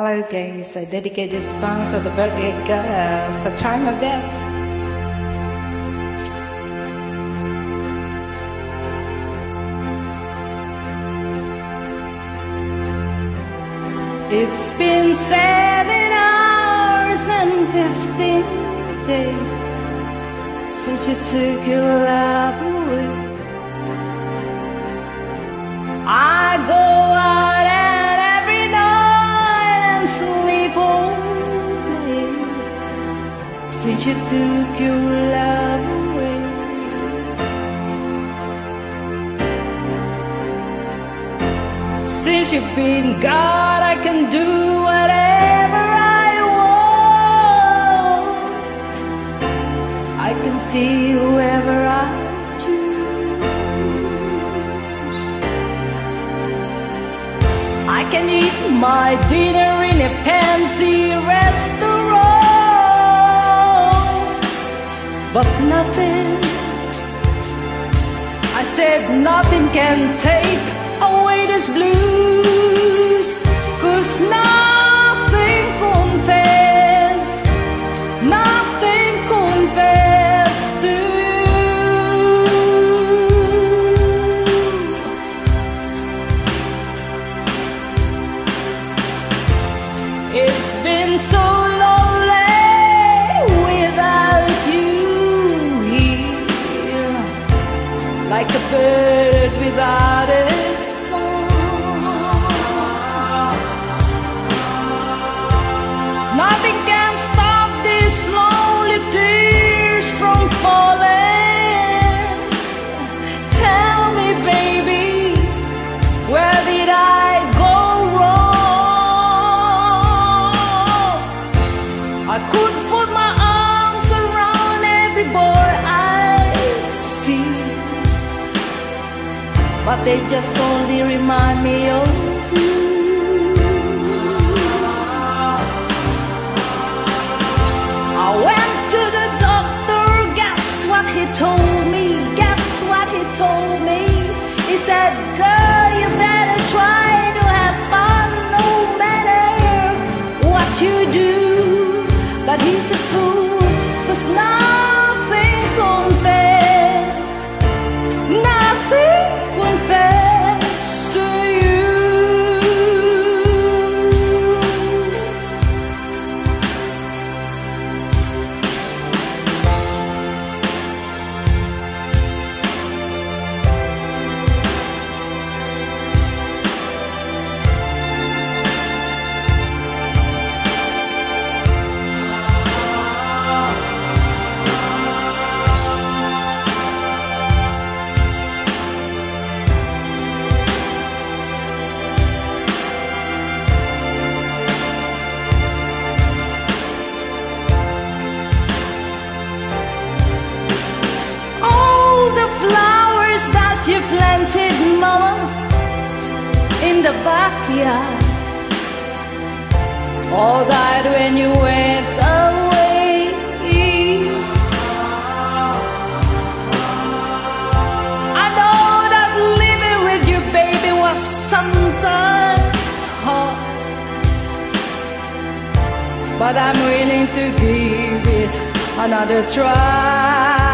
Hello guys, I dedicate this song to the birthday girls. I try my best. It's been seven hours and fifteen days since you took your love away. Since you took your love away. Since you've been gone, I can do whatever I want. I can see whoever I choose. I can eat my dinner in a fancy restaurant, but nothing. I said nothing can take away this blues But they just only remind me of you I went to the doctor, guess what he told me? Guess what he told me? He said, girl, you better try you planted, Mama, in the backyard, all died when you went away. I know that living with you, baby, was sometimes hard. But I'm willing to give it another try.